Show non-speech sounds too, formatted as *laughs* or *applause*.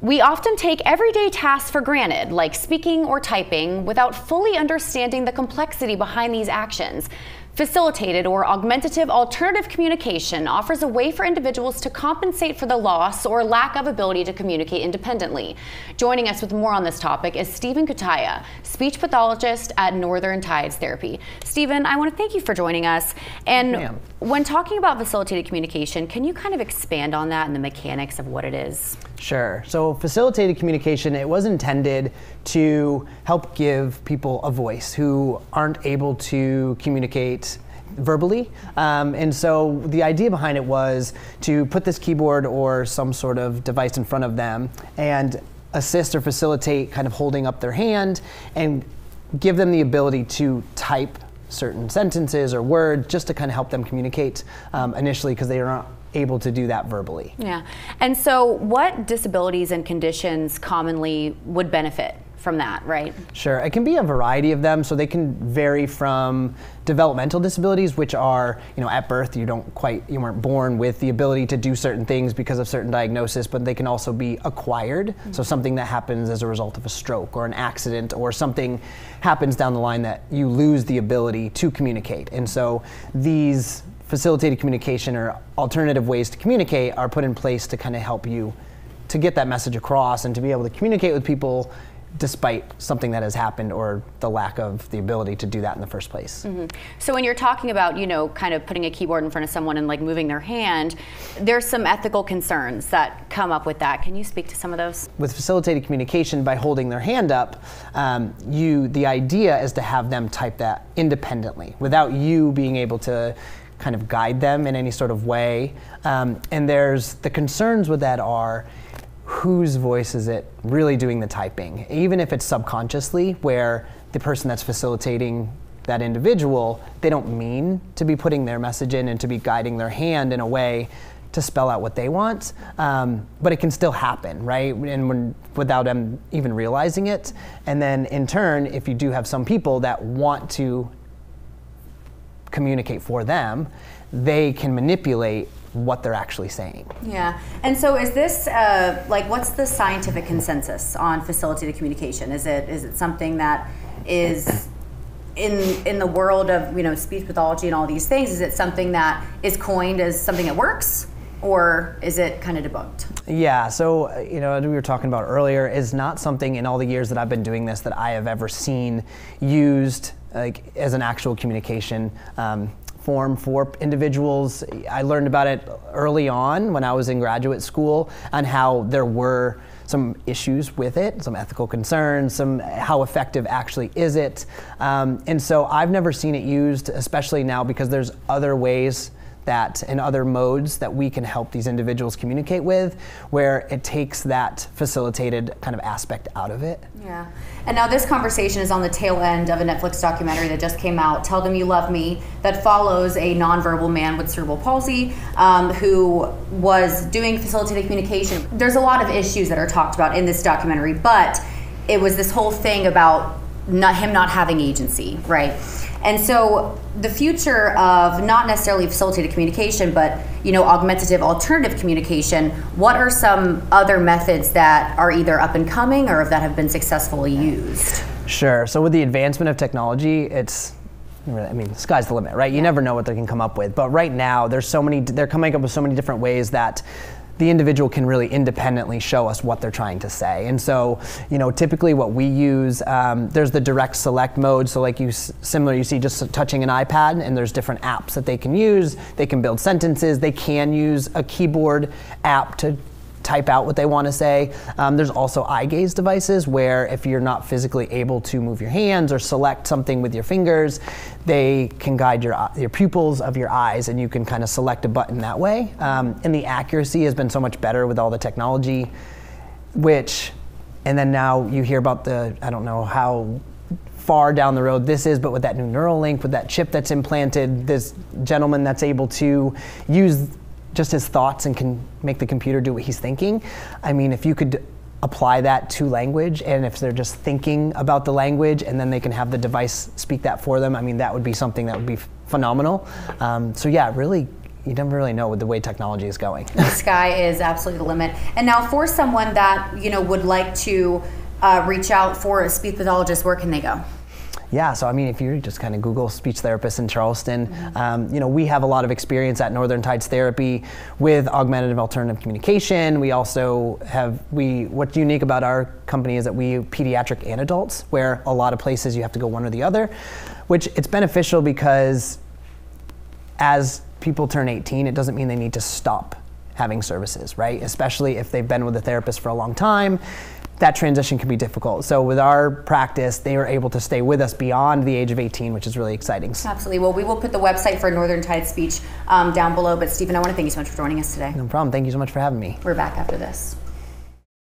We often take everyday tasks for granted, like speaking or typing, without fully understanding the complexity behind these actions. Facilitated or augmentative alternative communication offers a way for individuals to compensate for the loss or lack of ability to communicate independently. Joining us with more on this topic is Stephan Cutia, speech pathologist at Northern Tides Therapy. Stephan, I want to thank you for joining us. And when talking about facilitated communication, can you kind of expand on that and the mechanics of what it is? Sure. So facilitated communication, it was intended to help give people a voice who aren't able to communicate verbally. Um, and so the idea behind it was to put this keyboard or some sort of device in front of them and assist or facilitate kind of holding up their hand and give them the ability to type certain sentences or words just to kind of help them communicate um, initially because they are not able to do that verbally. Yeah. And so, what disabilities and conditions commonly would benefit from that, right? Sure. It can be a variety of them. So they can vary from developmental disabilities, which are, you know, at birth you don't quite, you weren't born with the ability to do certain things because of certain diagnosis, but they can also be acquired. Mm-hmm. So something that happens as a result of a stroke or an accident or something happens down the line that you lose the ability to communicate. And so these facilitated communication or alternative ways to communicate are put in place to kind of help you to get that message across and to be able to communicate with people despite something that has happened or the lack of the ability to do that in the first place. Mm-hmm. So when you're talking about, you know, kind of putting a keyboard in front of someone and like moving their hand, there's some ethical concerns that come up with that. Can you speak to some of those? With facilitated communication by holding their hand up, um, you the idea is to have them type that independently without you being able to kind of guide them in any sort of way. Um, and there's the concerns with that are whose voice is it really doing the typing, even if it's subconsciously, where the person that's facilitating that individual, they don't mean to be putting their message in and to be guiding their hand in a way to spell out what they want, um, but it can still happen, right? And when, without them even realizing it. And then in turn, if you do have some people that want to communicate for them, they can manipulate what they're actually saying. Yeah. And so is this uh, like what's the scientific consensus on facilitated communication? Is it is it something that is in in the world of, you know, speech pathology and all these things, is it something that is coined as something that works? Or is it kind of debunked? Yeah, so you know, as we were talking about earlier, is not something in all the years that I've been doing this that I have ever seen used like as an actual communication um, form for individuals. I learned about it early on when I was in graduate school and how there were some issues with it, some ethical concerns, some how effective actually is it. Um, and so I've never seen it used, especially now because there's other ways that and other modes that we can help these individuals communicate with where it takes that facilitated kind of aspect out of it. Yeah. And now this conversation is on the tail end of a Netflix documentary that just came out, Tell Them You Love Me, that follows a nonverbal man with cerebral palsy um, who was doing facilitated communication. There's a lot of issues that are talked about in this documentary, but it was this whole thing about not him not having agency, right? And so the future of not necessarily facilitated communication, but you know, augmentative alternative communication, what are some other methods that are either up and coming or that have been successfully used? Sure. So with the advancement of technology, it's I mean, the sky's the limit, right? You never know what they can come up with. But right now, there's so many. They're coming up with so many different ways that the individual can really independently show us what they're trying to say. And so, you know, typically what we use, um, there's the direct select mode. So like you, similar, you see just touching an iPad and there's different apps that they can use. They can build sentences. They can use a keyboard app to type out what they want to say. Um, there's also eye gaze devices where if you're not physically able to move your hands or select something with your fingers, they can guide your, your pupils of your eyes and you can kind of select a button that way. Um, and the accuracy has been so much better with all the technology, which, and then now you hear about the, I don't know how far down the road this is, but with that new Neuralink, with that chip that's implanted, this gentleman that's able to use just his thoughts and can make the computer do what he's thinking. I mean, if you could apply that to language and if they're just thinking about the language and then they can have the device speak that for them, I mean, that would be something that would be phenomenal. Um, so yeah, really you never really know with the way technology is going. the *laughs* sky is absolutely the limit. And now, for someone that you know would like to uh, reach out for a speech pathologist, where can they go? Yeah, so I mean, if you just kind of Google speech therapist in Charleston, um, you know, we have a lot of experience at Northern Tides Therapy with augmentative alternative communication. We also have we what's unique about our company is that we pediatric and adults, where a lot of places you have to go one or the other, which it's beneficial because as people turn 18, it doesn't mean they need to stop having services, right? Especially if they've been with a therapist for a long time that transition can be difficult. So with our practice, they were able to stay with us beyond the age of 18, which is really exciting. Absolutely. Well, we will put the website for Northern Tide Speech um, down below. But Stephan, I want to thank you so much for joining us today. No problem. Thank you so much for having me. We're back after this.